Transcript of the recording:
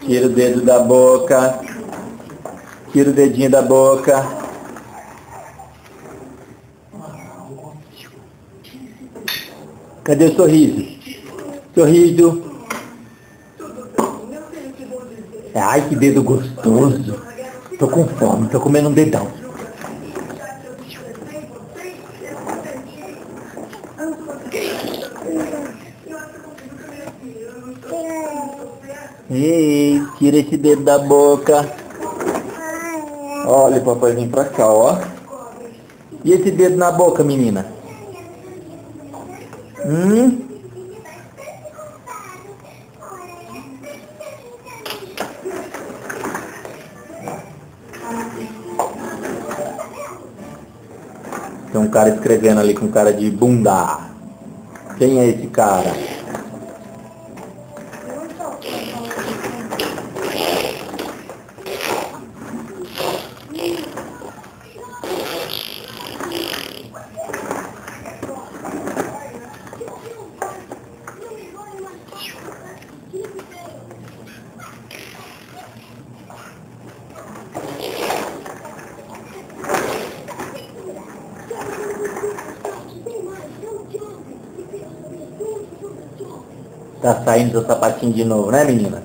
Tira o dedo da boca. Tira o dedinho da boca. Cadê o sorriso? Sorriso. Ai, que dedo gostoso. Tô com fome, tô comendo um dedão. Ei, tira esse dedo da boca. Olha, papai vem pra cá, ó. E esse dedo na boca, menina? Hum? Tem um cara escrevendo ali com cara de bunda. Quem é esse cara? Tá saindo seu sapatinho de novo, né menina?